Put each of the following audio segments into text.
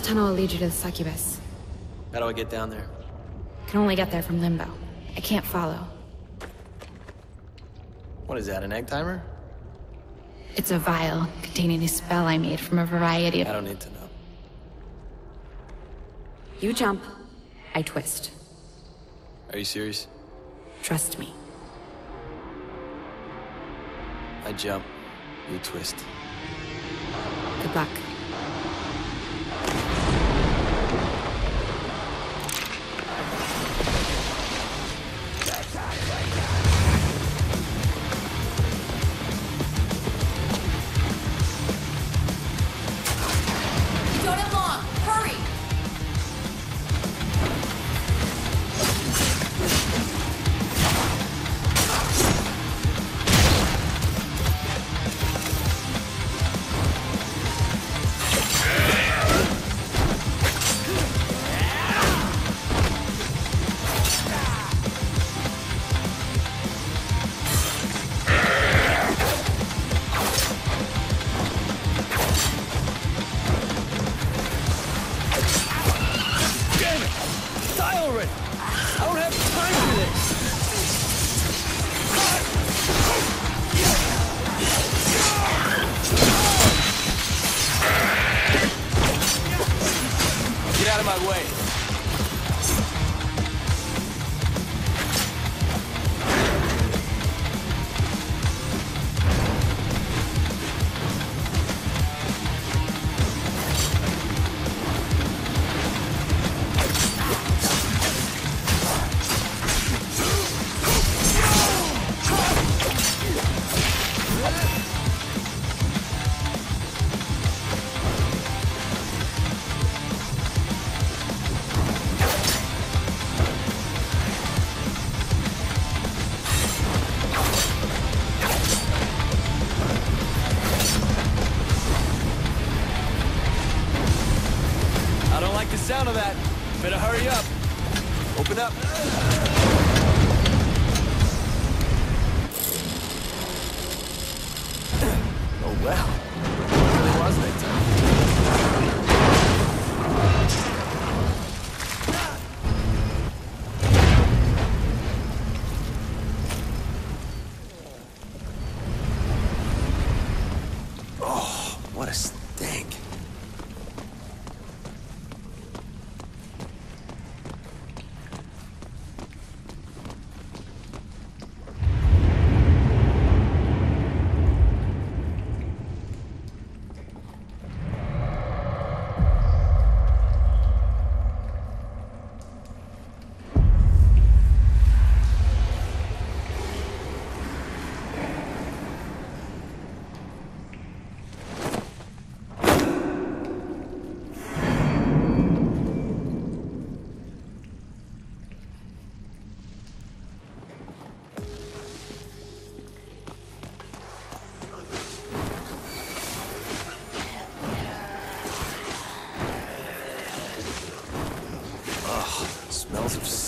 tunnel will lead you to the succubus. How do I get down there? Can only get there from Limbo. I can't follow. What is that, an egg timer? It's a vial containing a spell I made from a variety of- I don't need to know. You jump, I twist. Are you serious? Trust me. I jump, you twist. Good luck. Well. It really was that time.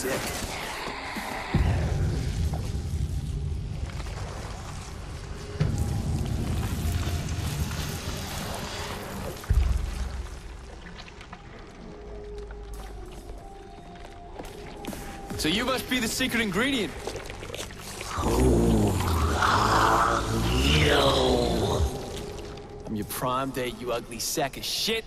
Sick. So you must be the secret ingredient. Oh, I'm your prime date, you ugly sack of shit.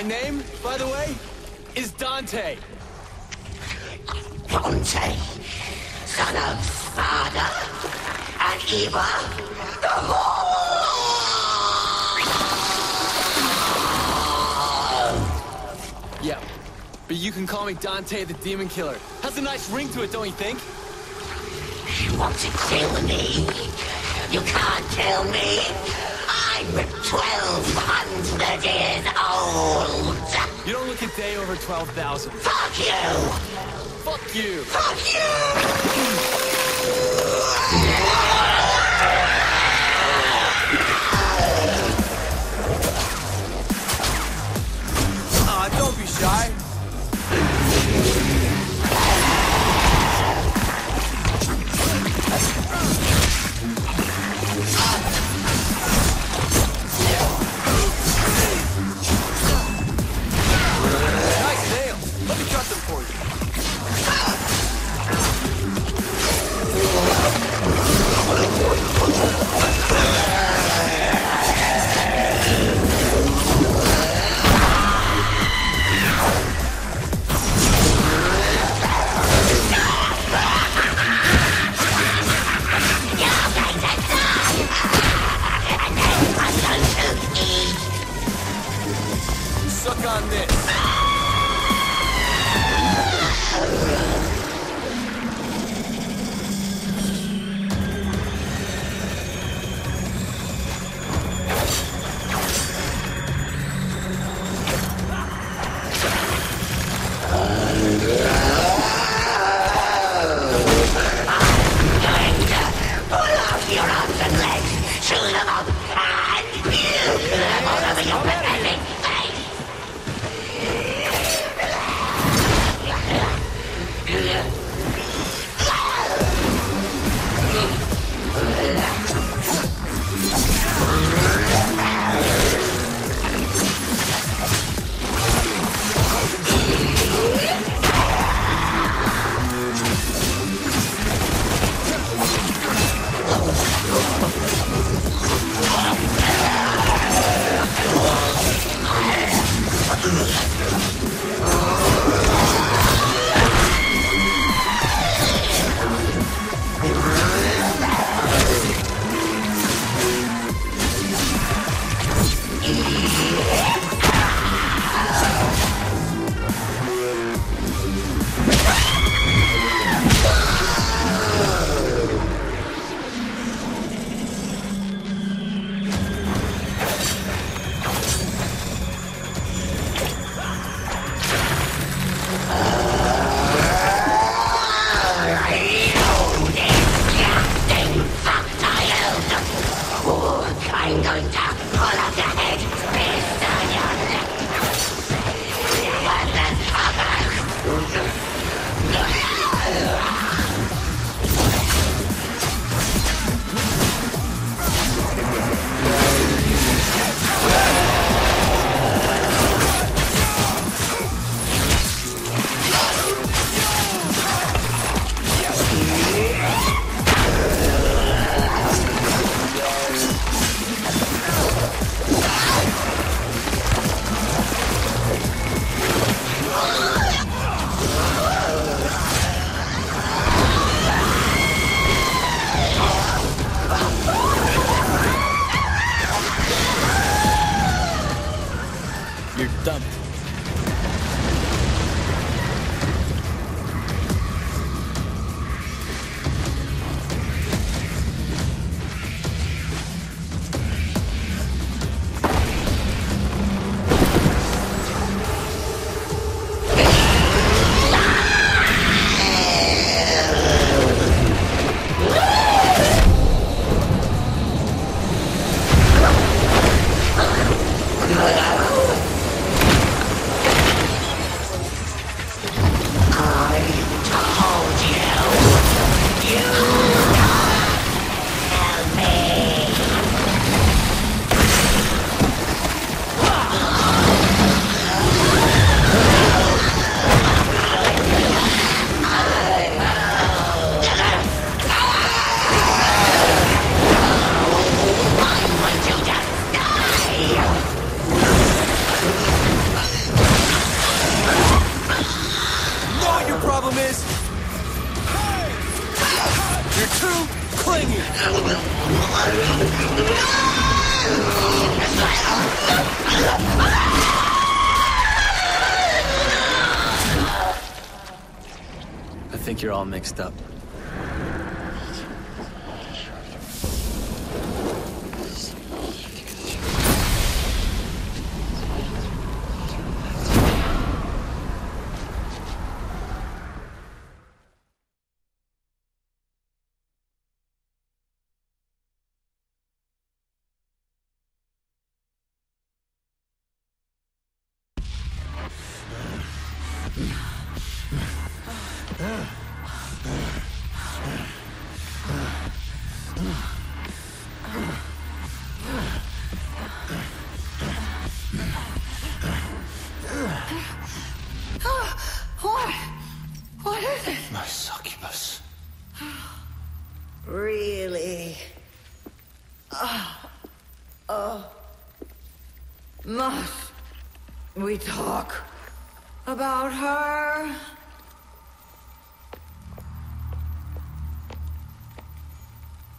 My name, by the way, is Dante. Dante, son of Sparda and Eva, the Yeah, but you can call me Dante the Demon Killer. Has a nice ring to it, don't you think? You want to kill me? You can't kill me. I'm 1200 years old. You don't look a day over 12,000. Fuck you! Fuck you! Fuck you! Think you're all mixed up. Succubus. Really? Oh. Oh. Must we talk about her?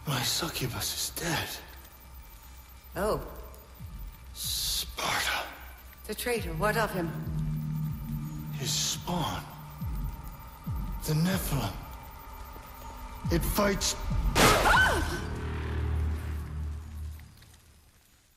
My succubus is dead. Oh, Sparda. the traitor. What of him? His spawn. The Nephilim. It fights.